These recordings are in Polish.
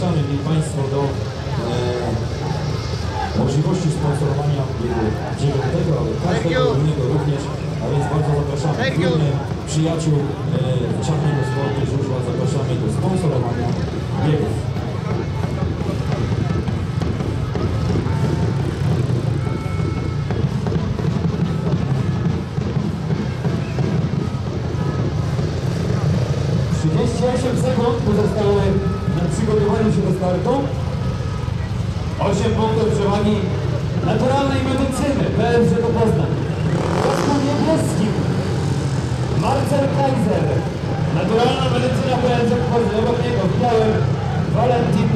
zapraszamy mili Państwo do e, możliwości sponsorowania biegu dziewiątego, ale każdego innego również, a więc bardzo zapraszamy. Gminę, przyjaciół e, czarnego sportu żużla, zapraszamy do sponsorowania biegów. osiem sekund pozostały na przygotowaniu się do startu. 8 punktów przewagi naturalnej medycyny PSZ do Poznań. Pasku niebieskim Marcel Kaiser. Naturalna medycyna PSZ Poznań. Obok niego w białym Valentin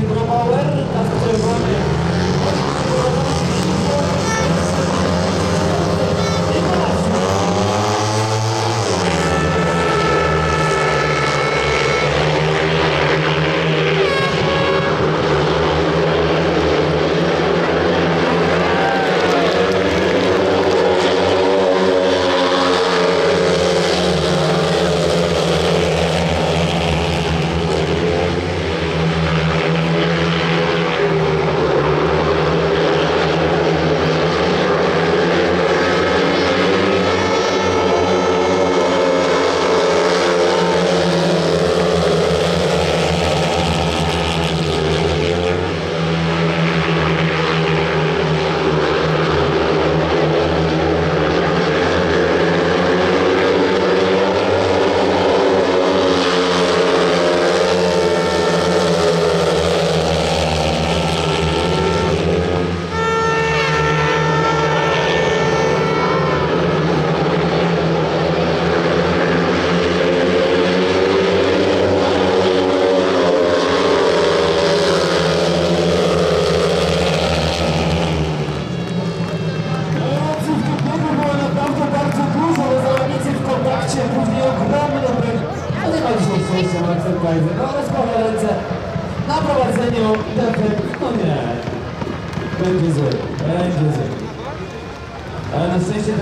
Dzisiaj szczęścia no ale składa ręce na prowadzeniu i efekt, no nie. Będzie zły, będzie zły. Ale na szczęście